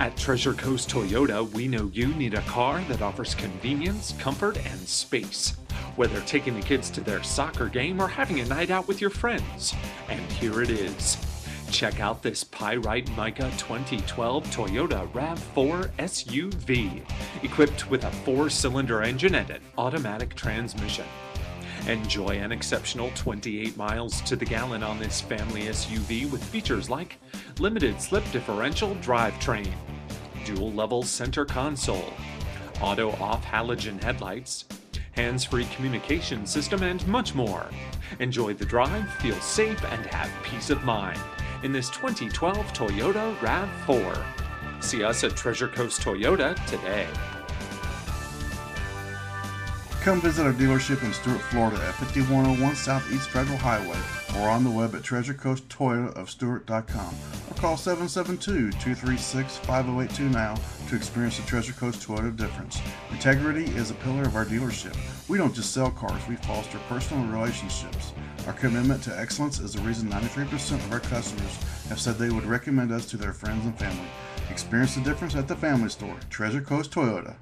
At Treasure Coast Toyota, we know you need a car that offers convenience, comfort, and space. Whether taking the kids to their soccer game or having a night out with your friends. And here it is. Check out this Pyrite Mica 2012 Toyota RAV4 SUV, equipped with a four cylinder engine and an automatic transmission. Enjoy an exceptional 28 miles to the gallon on this family SUV with features like limited slip differential drivetrain, dual level center console, auto off halogen headlights, hands free communication system, and much more. Enjoy the drive, feel safe, and have peace of mind in this 2012 Toyota RAV4. See us at Treasure Coast Toyota today. Come visit our dealership in Stuart, Florida at 5101 Southeast Federal Highway or on the web at Treasure Coast Toyota of Stuart.com or call 772-236-5082 now to experience the Treasure Coast Toyota difference. Integrity is a pillar of our dealership. We don't just sell cars, we foster personal relationships. Our commitment to excellence is the reason 93% of our customers have said they would recommend us to their friends and family. Experience the difference at the family store, Treasure Coast Toyota.